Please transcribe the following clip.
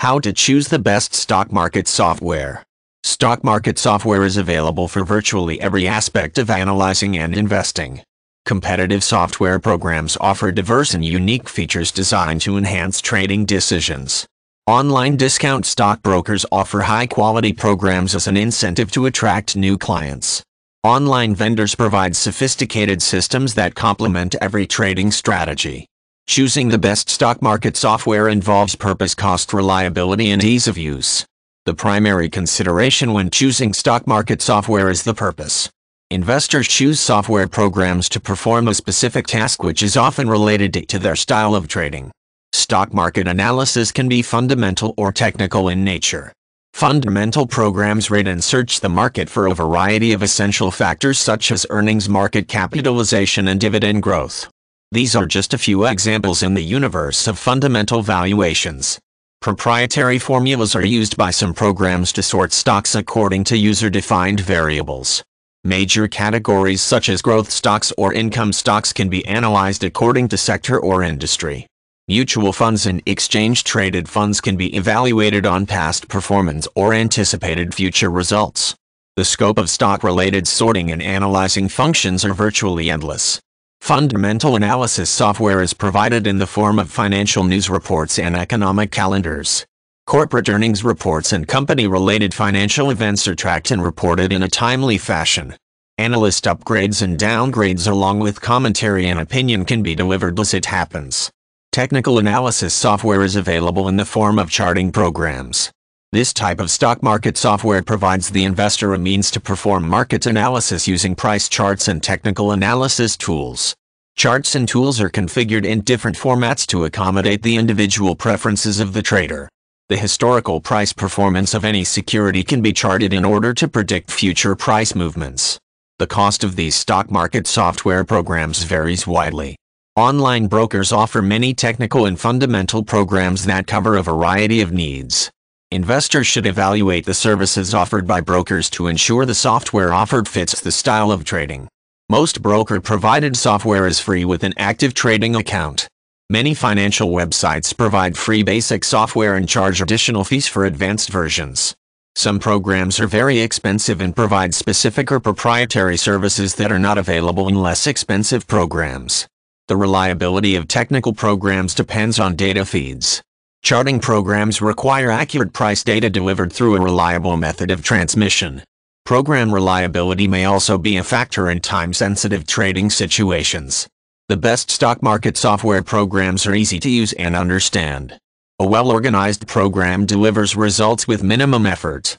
How to choose the best stock market software. Stock market software is available for virtually every aspect of analyzing and investing. Competitive software programs offer diverse and unique features designed to enhance trading decisions. Online discount stockbrokers offer high-quality programs as an incentive to attract new clients. Online vendors provide sophisticated systems that complement every trading strategy. Choosing the best stock market software involves purpose cost reliability and ease of use. The primary consideration when choosing stock market software is the purpose. Investors choose software programs to perform a specific task which is often related to their style of trading. Stock market analysis can be fundamental or technical in nature. Fundamental programs rate and search the market for a variety of essential factors such as earnings market capitalization and dividend growth. These are just a few examples in the universe of fundamental valuations. Proprietary formulas are used by some programs to sort stocks according to user-defined variables. Major categories such as growth stocks or income stocks can be analyzed according to sector or industry. Mutual funds and exchange-traded funds can be evaluated on past performance or anticipated future results. The scope of stock-related sorting and analyzing functions are virtually endless. Fundamental analysis software is provided in the form of financial news reports and economic calendars. Corporate earnings reports and company-related financial events are tracked and reported in a timely fashion. Analyst upgrades and downgrades along with commentary and opinion can be delivered as it happens. Technical analysis software is available in the form of charting programs. This type of stock market software provides the investor a means to perform market analysis using price charts and technical analysis tools. Charts and tools are configured in different formats to accommodate the individual preferences of the trader. The historical price performance of any security can be charted in order to predict future price movements. The cost of these stock market software programs varies widely. Online brokers offer many technical and fundamental programs that cover a variety of needs. Investors should evaluate the services offered by brokers to ensure the software offered fits the style of trading. Most broker-provided software is free with an active trading account. Many financial websites provide free basic software and charge additional fees for advanced versions. Some programs are very expensive and provide specific or proprietary services that are not available in less expensive programs. The reliability of technical programs depends on data feeds. Charting programs require accurate price data delivered through a reliable method of transmission. Program reliability may also be a factor in time-sensitive trading situations. The best stock market software programs are easy to use and understand. A well-organized program delivers results with minimum effort.